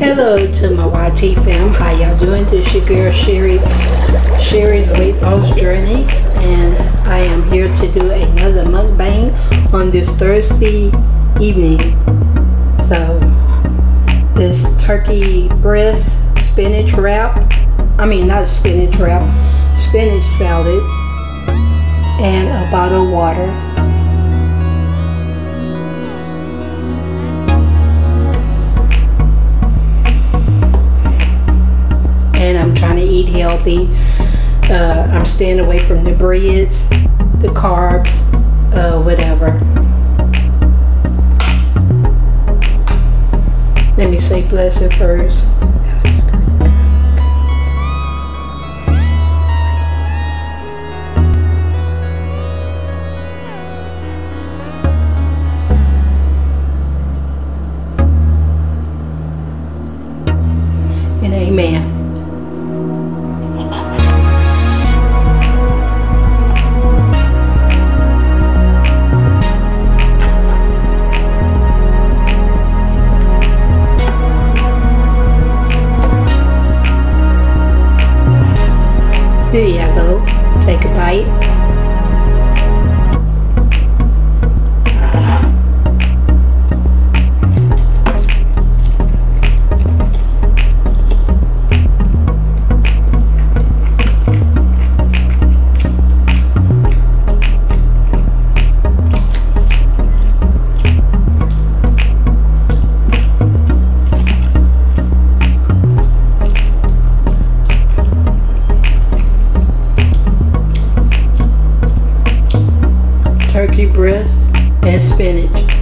Hello to my YT fam. How y'all doing? This is your girl Cherrie. Cherrie's weight loss journey, and I am here to do another mukbang on this Thursday evening. So, this turkey breast spinach wrap. I mean, not spinach wrap, spinach salad, and a bottle of water. And I'm trying to eat healthy. Uh, I'm staying away from the breads, the carbs, uh, whatever. Let me say blessing first. And amen. breast, and spinach.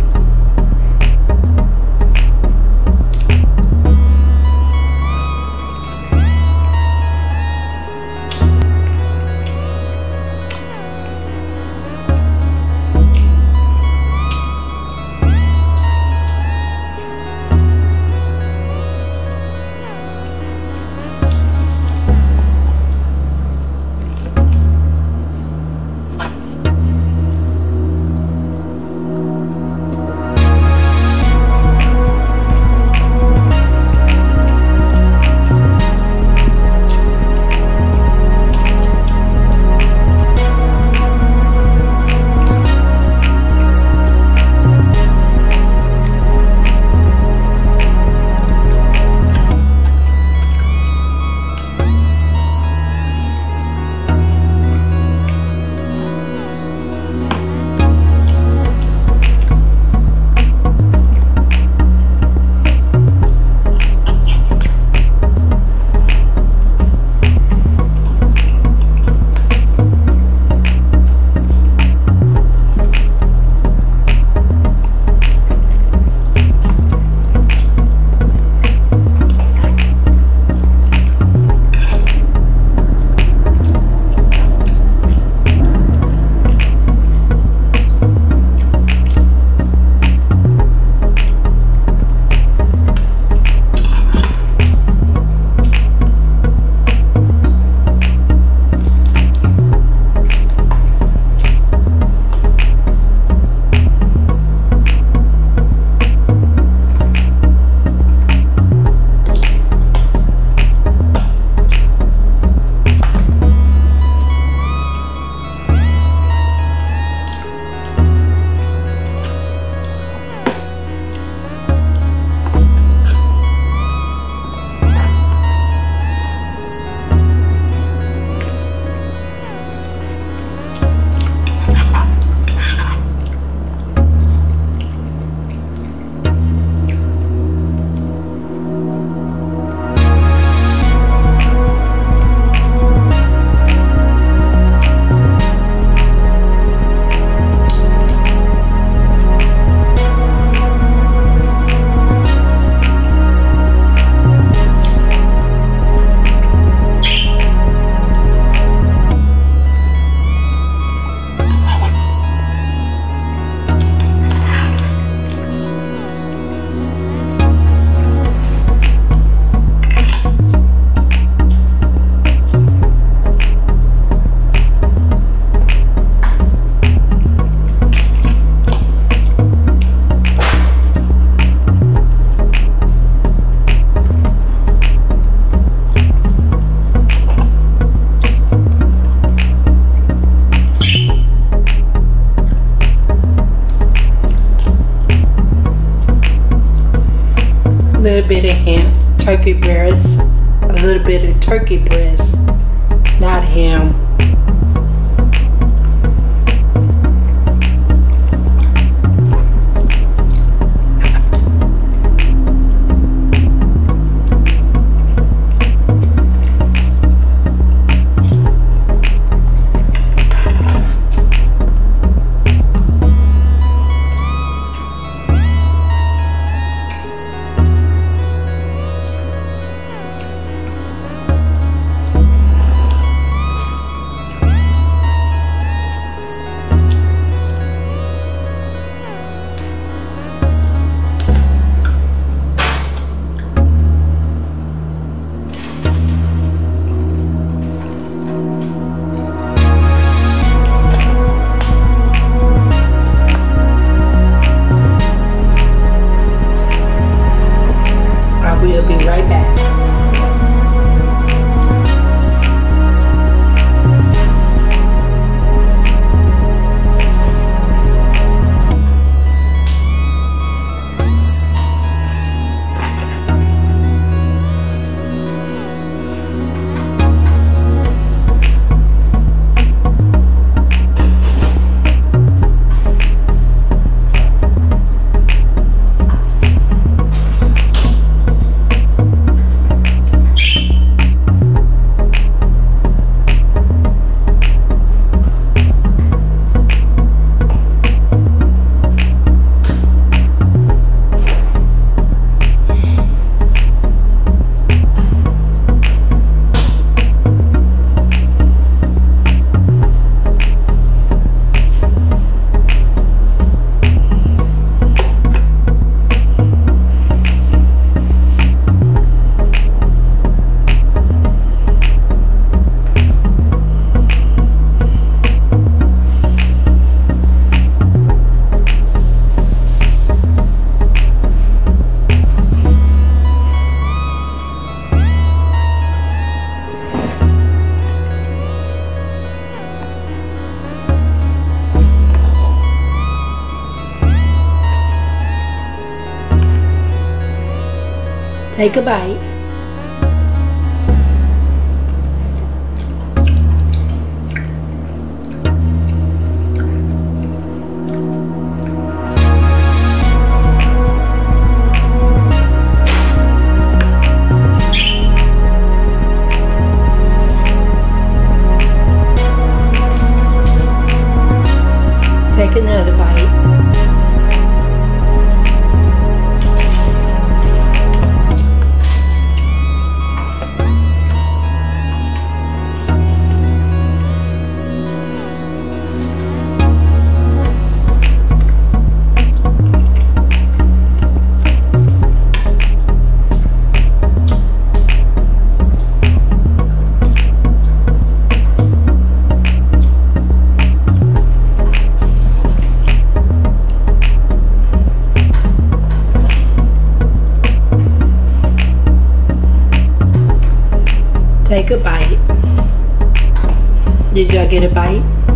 Little bit of ham, turkey breast, a little bit of turkey breast, not ham. Take a Take a bite. Did y'all get a bite?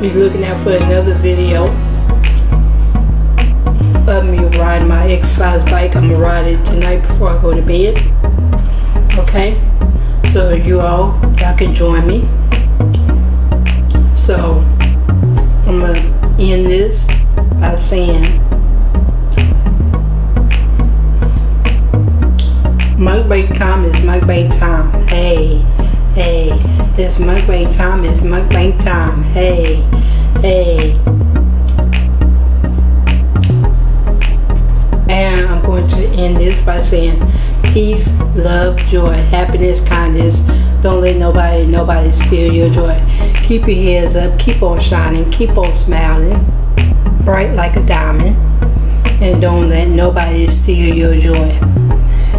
Be looking out for another video of me riding my exercise bike. I'm gonna ride it tonight before I go to bed. Okay, so you all, y'all can join me. So I'm gonna end this by saying mukbang time is mukbang time. Hey, hey, it's mukbang time. It's mukbang time. Hey, hey. And I'm going to end this by saying peace, love, joy, happiness, kindness. Don't let nobody, nobody steal your joy. Keep your heads up, keep on shining, keep on smiling, bright like a diamond, and don't let nobody steal your joy.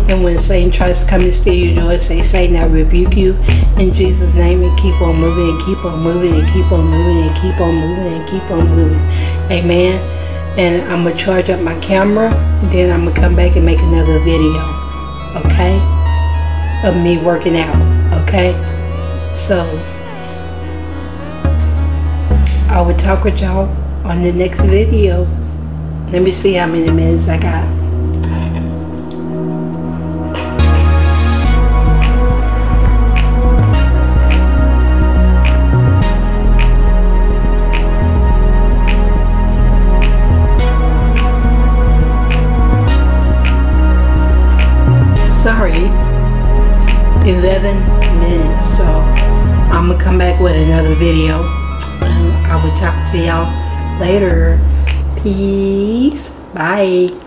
And when Satan tries to come and steal your joy, say, Satan, I rebuke you in Jesus' name and keep on moving and keep on moving and keep on moving and keep on moving and keep on moving. Amen. And I'm going to charge up my camera. Then I'm going to come back and make another video. Okay? Of me working out. Okay? So, I will talk with y'all on the next video. Let me see how many minutes I got. Video. I will talk to y'all later. Peace. Bye